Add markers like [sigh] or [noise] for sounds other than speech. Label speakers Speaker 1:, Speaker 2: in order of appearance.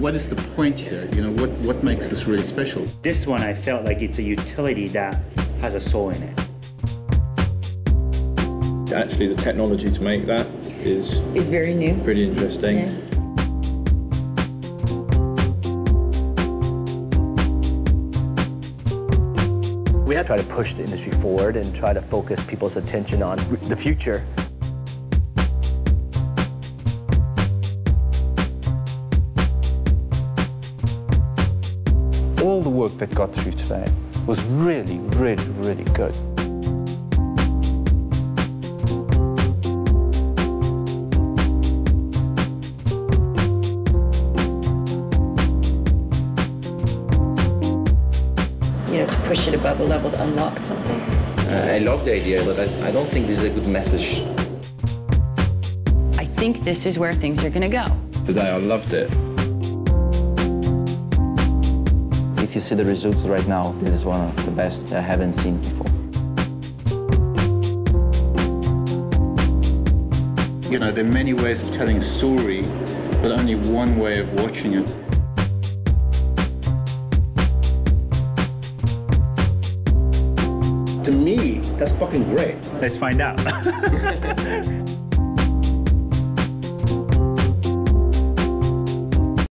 Speaker 1: what is the point here? You know, what, what makes this really special?
Speaker 2: This one, I felt like it's a utility that has a soul in it.
Speaker 3: Actually, the technology to make that is
Speaker 4: It's very new.
Speaker 3: pretty interesting.
Speaker 4: Yeah.
Speaker 5: We have to try to push the industry forward and try to focus people's attention on the future.
Speaker 6: All the work that got through today was really, really, really good.
Speaker 4: You know, to push it above a level to unlock something.
Speaker 7: Uh, I love the idea, but I, I don't think this is a good message.
Speaker 8: I think this is where things are going to go.
Speaker 3: Today, I loved it.
Speaker 9: You see the results right now, this is one of the best I haven't seen before.
Speaker 1: You know, there are many ways of telling a story, but only one way of watching it.
Speaker 7: To me, that's fucking great.
Speaker 2: Let's find out. [laughs]